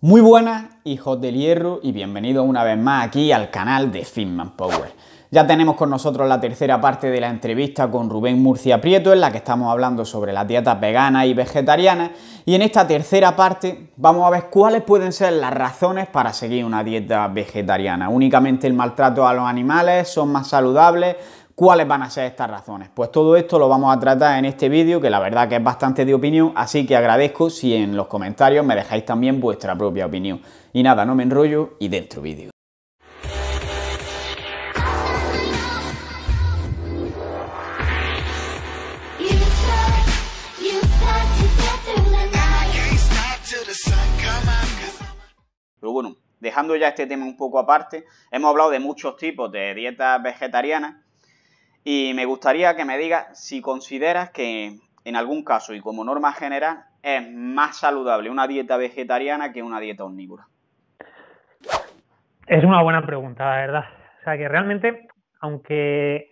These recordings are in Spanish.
Muy buenas, hijos del hierro, y bienvenidos una vez más aquí al canal de Fitman Power. Ya tenemos con nosotros la tercera parte de la entrevista con Rubén Murcia Prieto, en la que estamos hablando sobre las dietas veganas y vegetarianas, y en esta tercera parte vamos a ver cuáles pueden ser las razones para seguir una dieta vegetariana. ¿Únicamente el maltrato a los animales son más saludables? ¿Cuáles van a ser estas razones? Pues todo esto lo vamos a tratar en este vídeo, que la verdad que es bastante de opinión, así que agradezco si en los comentarios me dejáis también vuestra propia opinión. Y nada, no me enrollo y dentro vídeo. Pero bueno, dejando ya este tema un poco aparte, hemos hablado de muchos tipos de dietas vegetarianas y me gustaría que me digas si consideras que en algún caso y como norma general es más saludable una dieta vegetariana que una dieta omnívora. Es una buena pregunta, la verdad. O sea que realmente, aunque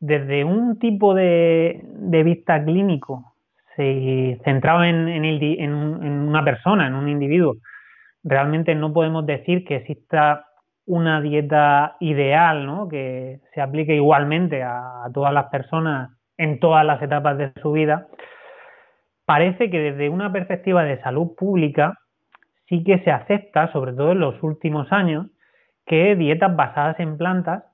desde un tipo de, vista clínico se centraba en, en una persona, en un individuo, realmente no podemos decir que exista una dieta ideal, ¿no? que se aplique igualmente a, todas las personas en todas las etapas de su vida, parece que desde una perspectiva de salud pública sí que se acepta, sobre todo en los últimos años, que dietas basadas en plantas,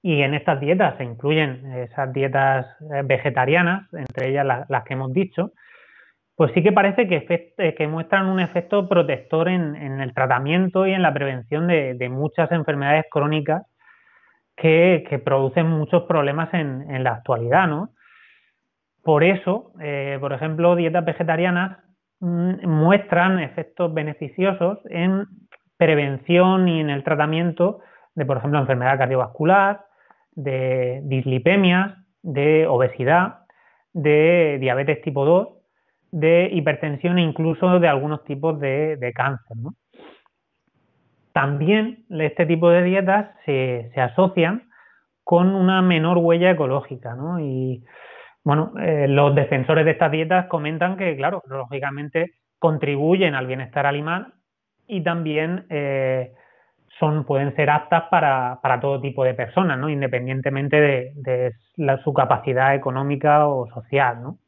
y en estas dietas se incluyen esas dietas eh, vegetarianas, entre ellas las que hemos dicho, pues sí que parece que, eh, muestran un efecto protector en, el tratamiento y en la prevención de, muchas enfermedades crónicas que, producen muchos problemas en, la actualidad, ¿no? Por eso, eh, por ejemplo, dietas vegetarianas mm, muestran efectos beneficiosos en prevención y en el tratamiento de, por ejemplo, enfermedad cardiovascular, de dislipemias, de obesidad, de diabetes tipo 2 de hipertensión e incluso de algunos tipos de, cáncer. También este tipo de dietas se, asocian con una menor huella ecológica. Y bueno, eh, los defensores de estas dietas comentan que, claro, lógicamente contribuyen al bienestar animal y también eh, son, pueden ser aptas para, todo tipo de personas, ¿no? independientemente de, su capacidad económica o social. ¿no?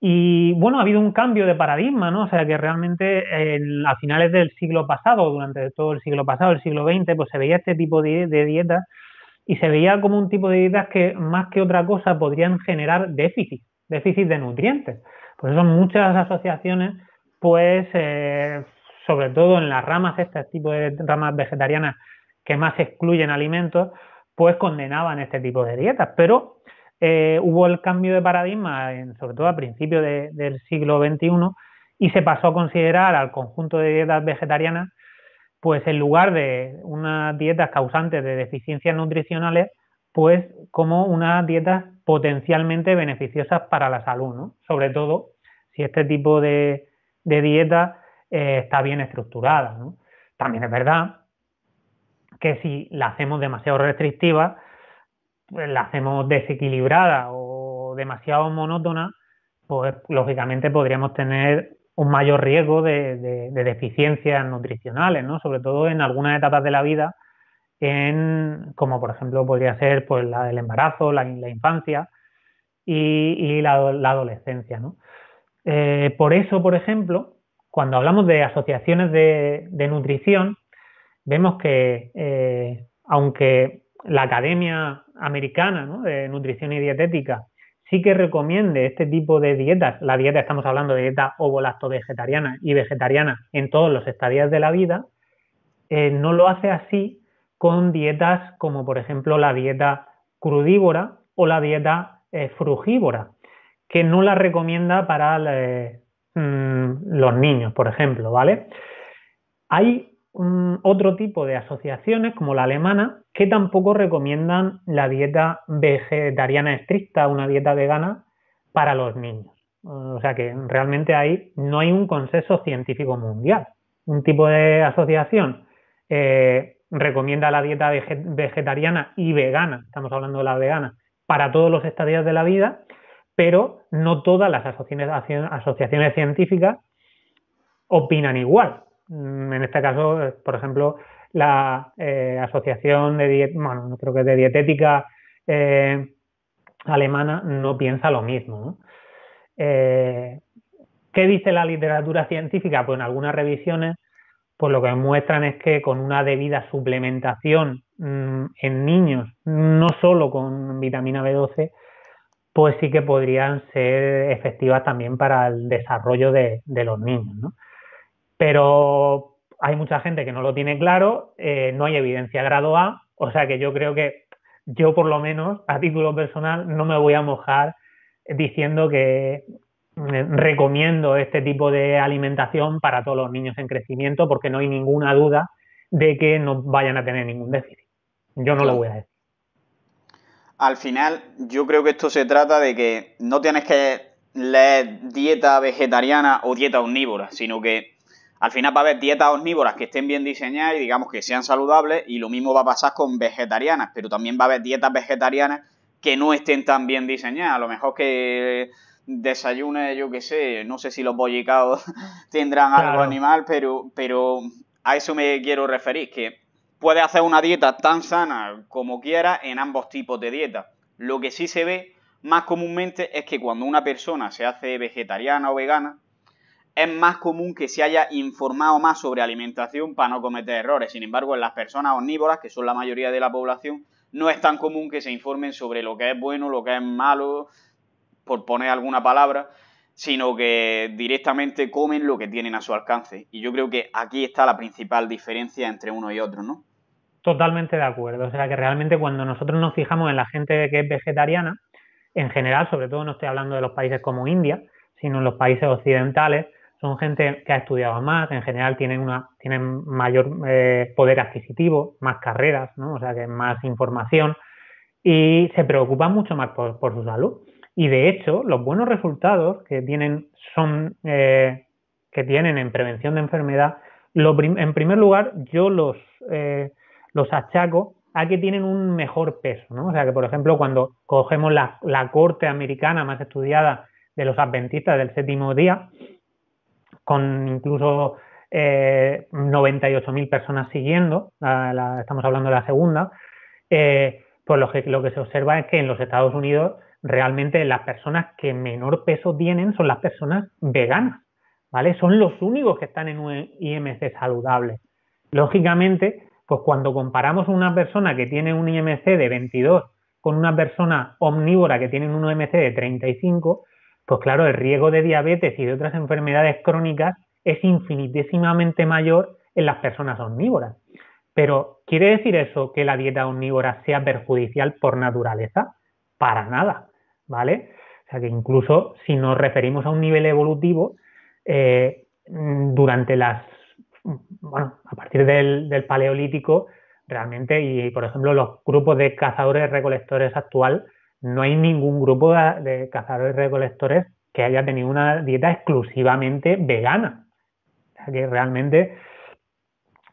Y bueno, ha habido un cambio de paradigma, ¿no? O sea, que realmente a finales del siglo pasado, durante todo el siglo pasado, el siglo XX, pues se veía este tipo de, dietas y se veía como un tipo de dietas que más que otra cosa podrían generar déficit, déficit de nutrientes. Por eso muchas asociaciones, pues, eh, sobre todo en las ramas, este tipo de ramas vegetarianas que más excluyen alimentos, pues condenaban este tipo de dietas. Pero eh, hubo el cambio de paradigma, sobre todo a principios del siglo XXI, y se pasó a considerar al conjunto de dietas vegetarianas, pues en lugar de unas dietas causantes de deficiencias nutricionales, pues como unas dietas potencialmente beneficiosas para la salud. Sobre todo si este tipo de, dieta eh, está bien estructurada, También es verdad que si la hacemos demasiado restrictiva, pues, la hacemos desequilibrada o demasiado monótona, pues lógicamente podríamos tener un mayor riesgo de, deficiencias nutricionales, ¿no? Sobre todo en algunas etapas de la vida, en, como por ejemplo podría ser pues, la del embarazo, la, infancia y, la, adolescencia, eh, por eso, por ejemplo, cuando hablamos de asociaciones de, nutrición, vemos que eh, aunque la Academia Americana de Nutrición y Dietética sí que recomiende este tipo de dietas, la dieta estamos hablando de dieta ovo-lacto-vegetariana y vegetariana en todos los estadios de la vida, eh, no lo hace así con dietas como por ejemplo la dieta crudívora o la dieta eh, frugívora, que no la recomienda para eh, mm, los niños, por ejemplo, ¿vale? Hay otro tipo de asociaciones, como la alemana, que tampoco recomiendan la dieta vegetariana estricta, una dieta vegana para los niños. O sea que realmente ahí no hay un consenso científico mundial. Un tipo de asociación eh, recomienda la dieta vegetariana y vegana, estamos hablando de la vegana, para todos los estadios de la vida, pero no todas las asociaciones científicas opinan igual. Mm, en este caso, por ejemplo, la eh, Asociación de creo que de Dietética eh, Alemana no piensa lo mismo. Eh, ¿Qué dice la literatura científica? Pues en algunas revisiones, pues lo que muestran es que con una debida suplementación mm, en niños, no solo con vitamina B12, pues sí que podrían ser efectivas también para el desarrollo de, los niños. Pero hay mucha gente que no lo tiene claro, eh, no hay evidencia grado A, o sea que yo creo que yo por lo menos a título personal no me voy a mojar diciendo que mm, recomiendo este tipo de alimentación para todos los niños en crecimiento porque no hay ninguna duda de que no vayan a tener ningún déficit. Yo no lo voy a decir. Al final, yo creo que esto se trata de que no tienes que leer dieta vegetariana o dieta omnívora, sino que al final va a haber dietas omnívoras que estén bien diseñadas y digamos que sean saludables y lo mismo va a pasar con vegetarianas, pero también va a haber dietas vegetarianas que no estén tan bien diseñadas. A lo mejor que desayune, yo qué sé, no sé si los bollicaos tendrán algo animal, pero, pero a eso me quiero referir, que puede hacer una dieta tan sana como quiera en ambos tipos de dieta. Lo que sí se ve más comúnmente es que cuando una persona se hace vegetariana o vegana, es más común que se haya informado más sobre alimentación para no cometer errores. Sin embargo, en las personas omnívoras, que son la mayoría de la población, no es tan común que se informen sobre lo que es bueno, lo que es malo, por poner alguna palabra, sino que directamente comen lo que tienen a su alcance. Y yo creo que aquí está la principal diferencia entre uno y otro, ¿no? Totalmente de acuerdo. O sea que realmente cuando nosotros nos fijamos en la gente que es vegetariana, en general, sobre todo no estoy hablando de los países como India, sino en los países occidentales, son gente que ha estudiado más, en general tienen una tienen mayor eh, poder adquisitivo, más carreras, ¿no? o sea que más información y se preocupan mucho más por, su salud. Y de hecho, los buenos resultados que tienen son eh, que tienen en prevención de enfermedad, en primer lugar, yo los, eh, los achaco a que tienen un mejor peso, ¿no? O sea que, por ejemplo, cuando cogemos la, la corte americana más estudiada de los adventistas del séptimo día, con incluso eh, 98.000 personas siguiendo, estamos hablando de la segunda, eh, pues lo que, lo que se observa es que en los Estados Unidos realmente las personas que menor peso tienen son las personas veganas, ¿vale? Son los únicos que están en un IMC saludable. Lógicamente, pues cuando comparamos una persona que tiene un IMC de 22 con una persona omnívora que tiene un IMC de 35, pues claro, el riesgo de diabetes y de otras enfermedades crónicas es infinitesimamente mayor en las personas omnívoras. Pero, ¿quiere decir eso que la dieta omnívora sea perjudicial por naturaleza? Para nada, ¿vale? O sea que incluso si nos referimos a un nivel evolutivo, eh, durante las, bueno, a partir del, del, paleolítico, realmente, y por ejemplo los grupos de cazadores recolectores actual no hay ningún grupo de, cazadores recolectores que haya tenido una dieta exclusivamente vegana. O sea que realmente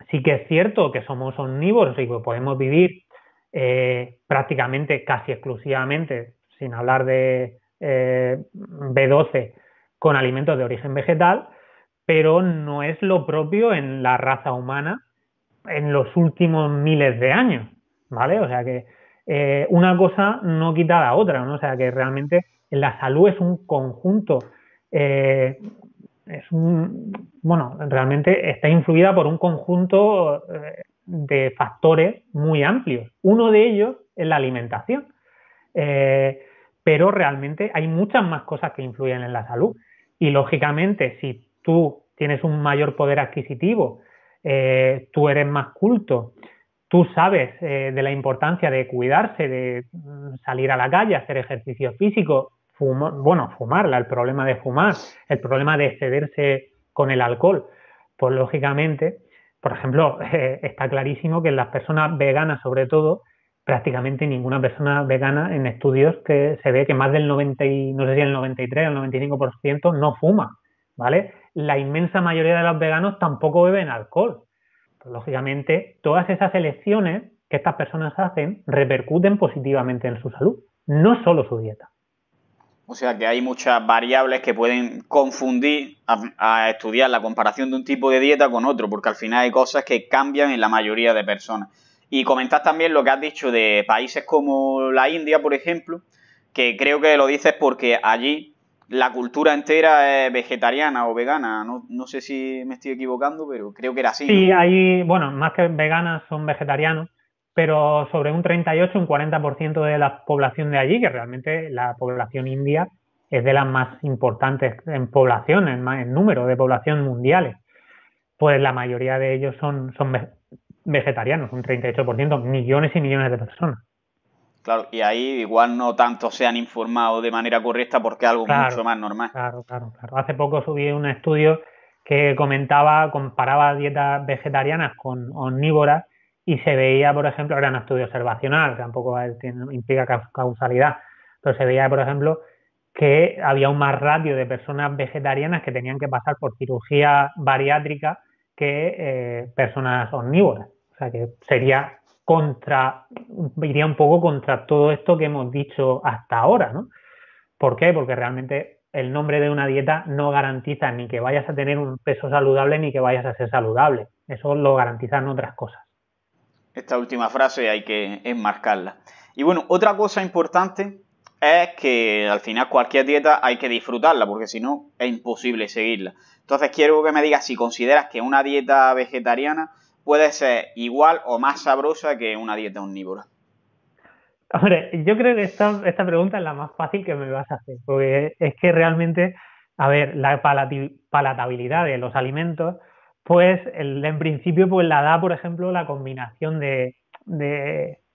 sí que es cierto que somos omnívoros y que podemos vivir eh, prácticamente casi exclusivamente, sin hablar de eh, B12, con alimentos de origen vegetal, pero no es lo propio en la raza humana en los últimos miles de años, ¿vale? O sea que eh, una cosa no quita la otra, ¿no? O sea que realmente la salud es un conjunto, eh, es bueno, realmente está influida por un conjunto eh, de factores muy amplios. Uno de ellos es la alimentación, pero realmente hay muchas más cosas que influyen en la salud. Y lógicamente, si tú tienes un mayor poder adquisitivo, tú eres más culto, tú sabes eh, de la importancia de cuidarse, de mm, salir a la calle, hacer ejercicio físico, bueno, fumarla, el problema de fumar, el problema de excederse con el alcohol, pues lógicamente, por ejemplo, eh, está clarísimo que en las personas veganas, sobre todo, prácticamente ninguna persona vegana en estudios que se ve que más del 90, no sé si el 93 o el 95% no fuma, ¿vale? La inmensa mayoría de los veganos tampoco beben alcohol lógicamente, todas esas elecciones que estas personas hacen repercuten positivamente en su salud, no solo su dieta. O sea que hay muchas variables que pueden confundir a, estudiar la comparación de un tipo de dieta con otro, porque al final hay cosas que cambian en la mayoría de personas. Y comentar también lo que has dicho de países como la India, por ejemplo, que creo que lo dices porque allí la cultura entera es vegetariana o vegana. No, sé si me estoy equivocando, pero creo que era así. Sí, hay, bueno, más que veganas son vegetarianos, pero sobre un 38, un 40% de la población de allí, que realmente la población india es de las más importantes en población, en, en número de población mundiales, pues la mayoría de ellos son, son vegetarianos, un 38%, millones y millones de personas. Claro, y ahí igual no tanto se han informado de manera correcta porque es algo mucho más normal. Claro, claro, claro. Hace poco subí un estudio que comentaba, comparaba dietas vegetarianas con omnívoras y se veía, por ejemplo, era un estudio observacional, tampoco implica causalidad, pero se veía, por ejemplo, que había un más ratio de personas vegetarianas que tenían que pasar por cirugía bariátrica que eh, personas omnívoras. O sea que sería contra, iría un poco contra todo esto que hemos dicho hasta ahora, ¿no? ¿Por qué? Porque realmente el nombre de una dieta no garantiza ni que vayas a tener un peso saludable ni que vayas a ser saludable. Eso lo garantizan otras cosas. Esta última frase hay que enmarcarla. Y bueno, otra cosa importante es que al final cualquier dieta hay que disfrutarla, porque si no es imposible seguirla. Entonces quiero que me digas si consideras que una dieta vegetariana puede ser igual o más sabrosa que una dieta omnívora. Hombre, yo creo que esta, esta pregunta es la más fácil que me vas a hacer, porque es que realmente, a ver, la palatabilidad de los alimentos pues en principio pues la da, por ejemplo, la combinación de,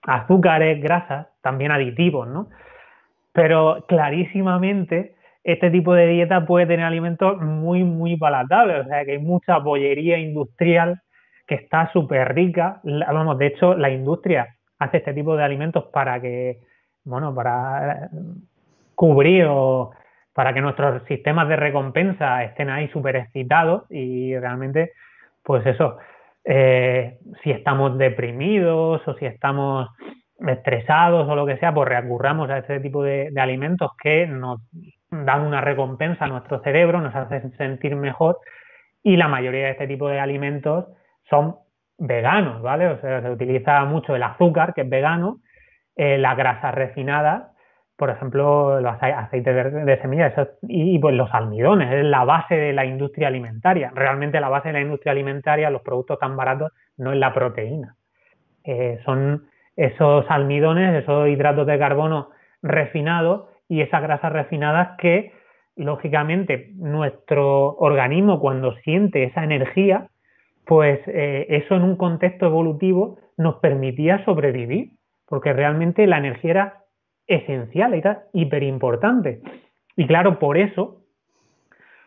azúcares, grasas, también aditivos, ¿no? Pero clarísimamente este tipo de dieta puede tener alimentos muy, muy palatables, o sea que hay mucha bollería industrial que está súper rica. Vamos, de hecho, la industria hace este tipo de alimentos para que, bueno, para cubrir o para que nuestros sistemas de recompensa estén ahí súper excitados y realmente, pues eso, eh, si estamos deprimidos o si estamos estresados o lo que sea, pues recurramos a este tipo de, alimentos que nos dan una recompensa a nuestro cerebro, nos hacen sentir mejor y la mayoría de este tipo de alimentos son veganos, ¿vale? O sea, se utiliza mucho el azúcar, que es vegano, eh, las grasas refinadas por ejemplo, los aceites de, semillas y, pues los almidones, es la base de la industria alimentaria. Realmente la base de la industria alimentaria, los productos tan baratos, no es la proteína. Eh, son esos almidones, esos hidratos de carbono refinados y esas grasas refinadas que, lógicamente, nuestro organismo cuando siente esa energía, pues eh, eso en un contexto evolutivo nos permitía sobrevivir, porque realmente la energía era esencial tal, hiper importante. Y claro, por eso,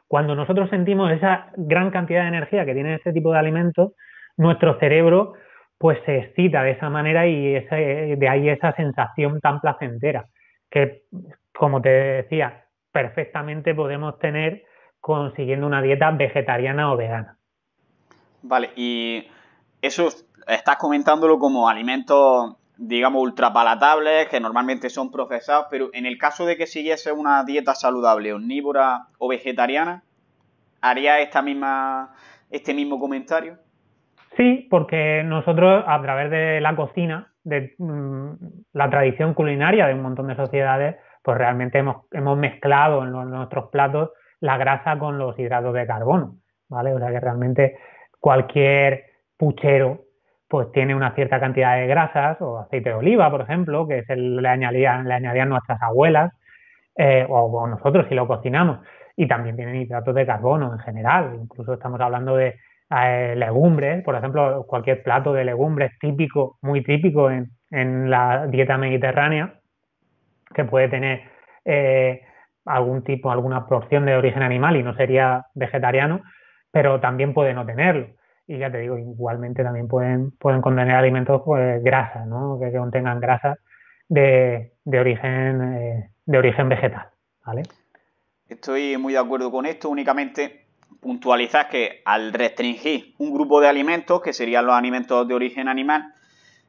cuando nosotros sentimos esa gran cantidad de energía que tiene este tipo de alimentos, nuestro cerebro pues se excita de esa manera y de ahí esa sensación tan placentera que, como te decía, perfectamente podemos tener consiguiendo una dieta vegetariana o vegana. Vale, y eso estás comentándolo como alimentos digamos, ultrapalatables, que normalmente son procesados, pero en el caso de que siguiese una dieta saludable, omnívora o vegetariana, ¿haría esta misma, este mismo comentario? Sí, porque nosotros a través de la cocina, de mm, la tradición culinaria de un montón de sociedades, pues realmente hemos, hemos mezclado en, nuestros platos la grasa con los hidratos de carbono, ¿vale? O sea que realmente cualquier puchero pues tiene una cierta cantidad de grasas o aceite de oliva, por ejemplo, que es el, le, añadían, le añadían nuestras abuelas eh, o, nosotros si lo cocinamos. Y también tiene hidratos de carbono en general. Incluso estamos hablando de eh, legumbres, por ejemplo, cualquier plato de legumbres típico, muy típico en, la dieta mediterránea, que puede tener eh, algún tipo, alguna porción de origen animal y no sería vegetariano, pero también puede no tenerlo y ya te digo, igualmente también pueden, pueden contener alimentos pues grasas, ¿no? que, contengan grasas de, origen, eh, de origen vegetal. ¿vale? Estoy muy de acuerdo con esto, únicamente puntualizar que al restringir un grupo de alimentos, que serían los alimentos de origen animal,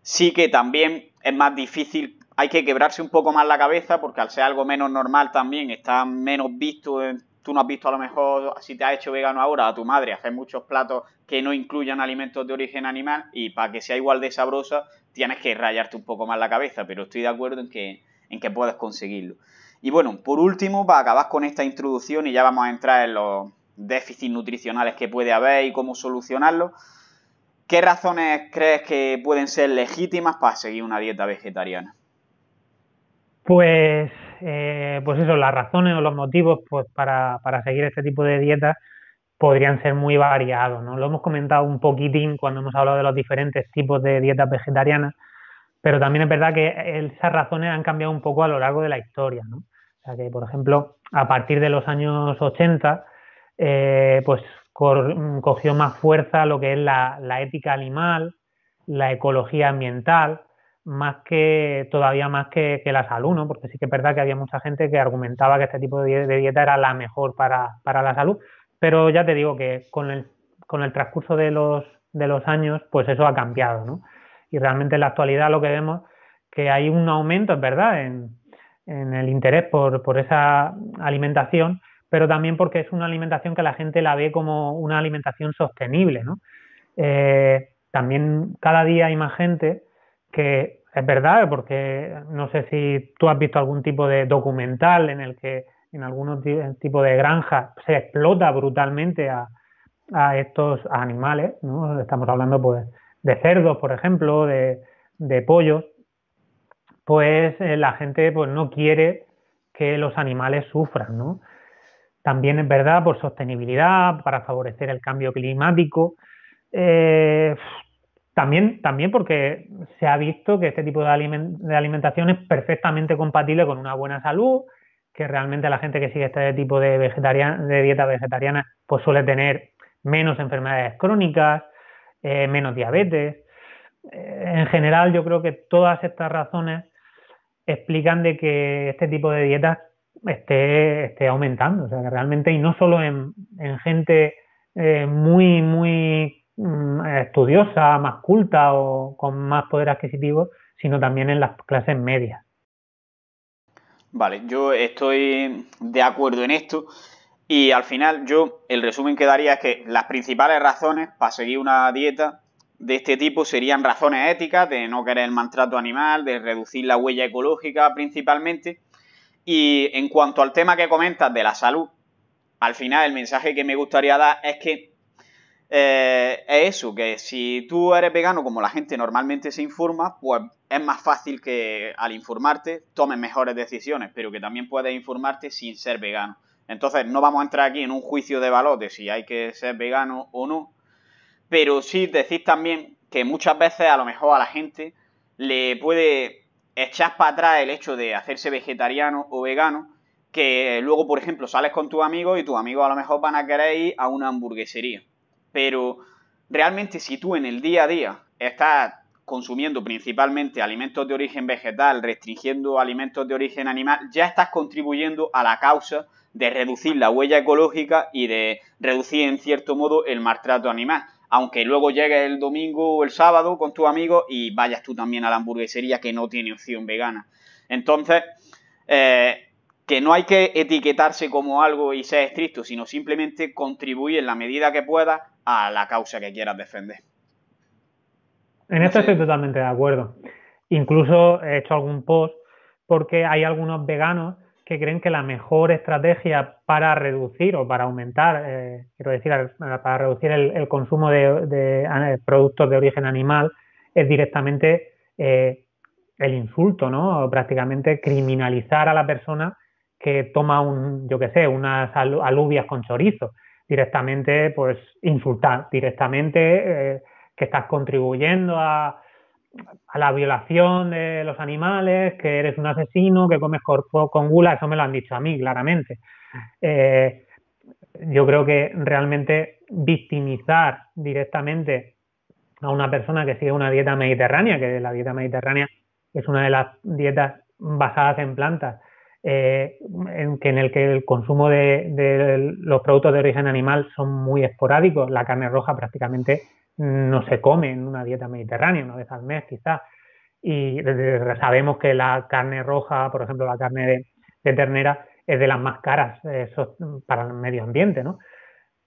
sí que también es más difícil hay que quebrarse un poco más la cabeza porque al ser algo menos normal también está menos visto. Tú no has visto a lo mejor, si te has hecho vegano ahora, a tu madre hacer muchos platos que no incluyan alimentos de origen animal y para que sea igual de sabrosa tienes que rayarte un poco más la cabeza, pero estoy de acuerdo en que, en que puedes conseguirlo. Y bueno, por último, para acabar con esta introducción y ya vamos a entrar en los déficits nutricionales que puede haber y cómo solucionarlos, ¿qué razones crees que pueden ser legítimas para seguir una dieta vegetariana? Pues, eh, pues eso, las razones o los motivos pues, para, seguir este tipo de dietas podrían ser muy variados, ¿no? Lo hemos comentado un poquitín cuando hemos hablado de los diferentes tipos de dietas vegetarianas, pero también es verdad que esas razones han cambiado un poco a lo largo de la historia, ¿no? O sea que, por ejemplo, a partir de los años 80, eh, pues cogió más fuerza lo que es la ética animal, la ecología ambiental, más que todavía más que, la salud, ¿no? Porque sí que es verdad que había mucha gente que argumentaba que este tipo de, dieta era la mejor para, la salud, pero ya te digo que con el, con el transcurso de los, de los años, pues eso ha cambiado, ¿no? Y realmente en la actualidad lo que vemos que hay un aumento, es verdad, en, en el interés por, por esa alimentación, pero también porque es una alimentación que la gente la ve como una alimentación sostenible, ¿no? Eh, también cada día hay más gente que es verdad, porque no sé si tú has visto algún tipo de documental en el que en algún tipo de granja se explota brutalmente a, estos animales, ¿no? Estamos hablando pues de cerdos, por ejemplo, de, pollos, pues eh, la gente pues no quiere que los animales sufran, ¿no? También es verdad por sostenibilidad, para favorecer el cambio climático. Eh, también, también porque se ha visto que este tipo de, alimentación es perfectamente compatible con una buena salud, que realmente la gente que sigue este tipo de, de dieta vegetariana pues suele tener menos enfermedades crónicas, eh, menos diabetes. Eh, en general yo creo que todas estas razones explican de que este tipo de dietas esté, esté aumentando. O sea, que realmente, y no solo en, gente eh, muy, muy estudiosa, más culta o con más poder adquisitivo, sino también en las clases medias. Vale, yo estoy de acuerdo en esto y al final yo el resumen que daría es que las principales razones para seguir una dieta de este tipo serían razones éticas, de no querer el maltrato animal, de reducir la huella ecológica principalmente. Y en cuanto al tema que comentas de la salud, al final el mensaje que me gustaría dar es que eh, es eso, que si tú eres vegano como la gente normalmente se informa, pues es más fácil que al informarte tomes mejores decisiones, pero que también puedes informarte sin ser vegano. Entonces no vamos a entrar aquí en un juicio de valor de si hay que ser vegano o no, pero sí decir también que muchas veces a lo mejor a la gente le puede echar para atrás el hecho de hacerse vegetariano o vegano, que luego, por ejemplo, sales con tus amigos y tus amigos a lo mejor van a querer ir a una hamburguesería pero realmente si tú en el día a día estás consumiendo principalmente alimentos de origen vegetal, restringiendo alimentos de origen animal, ya estás contribuyendo a la causa de reducir la huella ecológica y de reducir en cierto modo el maltrato animal. Aunque luego llegues el domingo o el sábado con tus amigos y vayas tú también a la hamburguesería que no tiene opción vegana. Entonces, eh, que no hay que etiquetarse como algo y ser estricto, sino simplemente contribuir en la medida que pueda a la causa que quieras defender. En esto estoy totalmente de acuerdo. Incluso he hecho algún post porque hay algunos veganos que creen que la mejor estrategia para reducir o para aumentar, eh, quiero decir, para reducir el, consumo de, productos de origen animal es directamente eh, el insulto, ¿no? prácticamente criminalizar a la persona que toma un, yo qué sé, unas alubias con chorizo directamente pues insultar, directamente eh, que estás contribuyendo a, la violación de los animales, que eres un asesino, que comes con gula, eso me lo han dicho a mí claramente. Eh, yo creo que realmente victimizar directamente a una persona que sigue una dieta mediterránea, que la dieta mediterránea es una de las dietas basadas en plantas, eh, en, que en el que el consumo de, los productos de origen animal son muy esporádicos. La carne roja prácticamente no se come en una dieta mediterránea, una vez al mes quizás. y sabemos que la carne roja, por ejemplo, la carne de, ternera, es de las más caras para el medio ambiente, ¿no?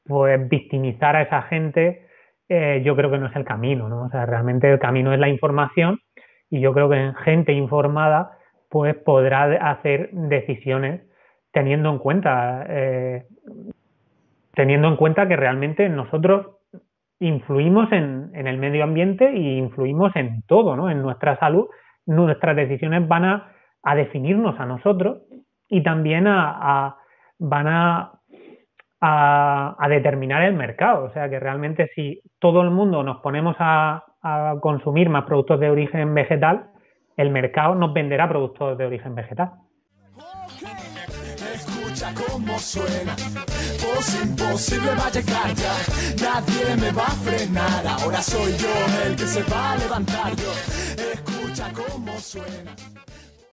Pues victimizar a esa gente eh, yo creo que no es el camino, ¿no? Realmente el camino es la información y yo creo que gente informada pues podrá hacer decisiones teniendo en cuenta eh, teniendo en cuenta que realmente nosotros influimos en, el medio ambiente y influimos en todo, ¿no? En nuestra salud, nuestras decisiones van a, definirnos a nosotros y también a, van a, a, determinar el mercado. O sea que realmente si todo el mundo nos ponemos a, consumir más productos de origen vegetal, el mercado nos venderá productos de origen vegetal. Escucha cómo suena, imposible va a llegar ya, nadie me va a frenar, ahora soy yo el que se va a levantar yo, escucha cómo suena.